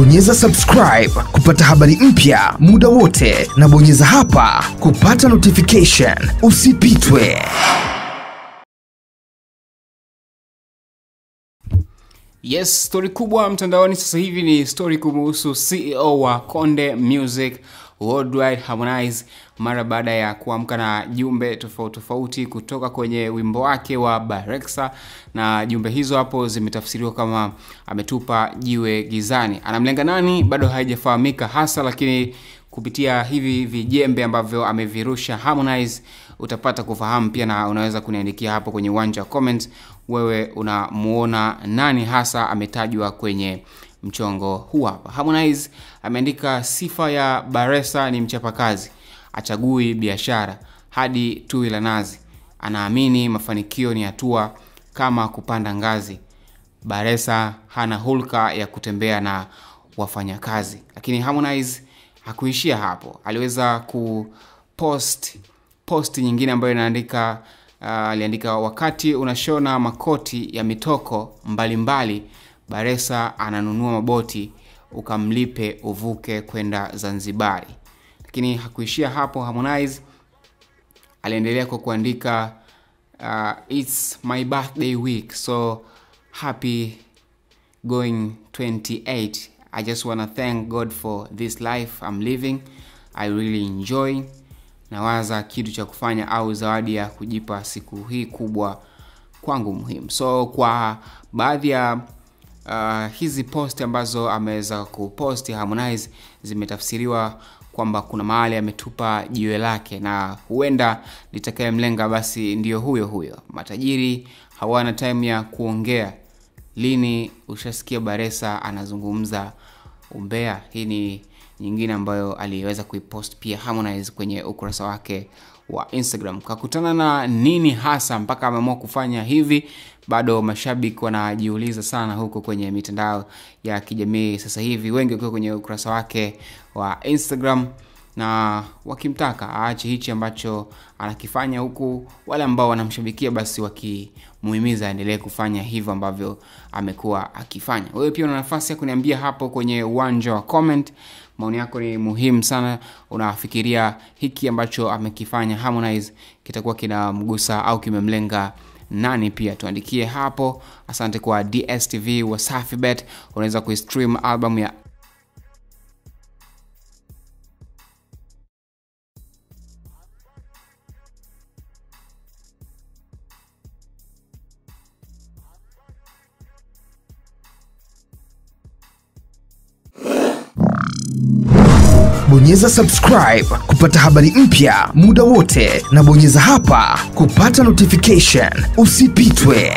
bonyeza subscribe kupata habari mpya muda wote, na bonyeza hapa kupata notification. Usipitwe. Yes, stori kubwa mtandaoni sasa hivi ni stori kumuhusu CEO wa Konde Music Worldwide Harmonize mara baada ya kuamka na jumbe tofauti tofauti kutoka kwenye wimbo wake wa Barexa, na jumbe hizo hapo zimetafsiriwa kama ametupa jiwe gizani. Anamlenga nani bado haijafahamika hasa, lakini kupitia hivi vijembe ambavyo amevirusha Harmonize utapata kufahamu pia, na unaweza kuniandikia hapo kwenye uwanja wa comment, wewe unamuona nani hasa ametajwa kwenye mchongo huu hapa. Harmonize ameandika sifa ya Baresa ni mchapakazi, achagui biashara hadi tui la nazi, anaamini mafanikio ni hatua kama kupanda ngazi. Baresa hana hulka ya kutembea na wafanyakazi. Lakini Harmonize hakuishia hapo, aliweza kupost post nyingine ambayo inaandika uh, aliandika wakati unashona makoti ya mitoko mbalimbali mbali, Baresa ananunua maboti ukamlipe uvuke kwenda Zanzibari. Lakini hakuishia hapo, Harmonize aliendelea kwa kuandika uh, it's my birthday week so happy going 28 I just wanna thank God for this life I'm living I really enjoy nawaza kitu cha kufanya au zawadi ya kujipa siku hii kubwa kwangu muhimu. So kwa baadhi ya uh, hizi post ambazo ameweza kupost Harmonize zimetafsiriwa kwamba kuna mahali ametupa jiwe lake na huenda litakayemlenga basi ndiyo huyo huyo. Matajiri hawana time ya kuongea. Lini ushasikia Baresa anazungumza umbea? Hii ni nyingine ambayo aliweza kuipost pia Harmonize kwenye ukurasa wake wa Instagram. Kakutana na nini hasa mpaka ameamua kufanya hivi? Bado mashabiki wanajiuliza sana huko kwenye mitandao ya kijamii sasa hivi, wengi wakiwa kwenye ukurasa wake wa Instagram na wakimtaka aache hichi ambacho anakifanya, huku wale ambao wanamshabikia basi wakimuhimiza aendelee kufanya hivyo ambavyo amekuwa akifanya. Wewe pia una nafasi ya kuniambia hapo kwenye uwanja wa comment. Maoni yako ni muhimu sana. Unafikiria hiki ambacho amekifanya Harmonize kitakuwa kinamgusa au kimemlenga nani? Pia tuandikie hapo. Asante kwa DSTV Wasafi unaweza kuistream album ya Bonyeza subscribe kupata habari mpya muda wote, na bonyeza hapa kupata notification. Usipitwe.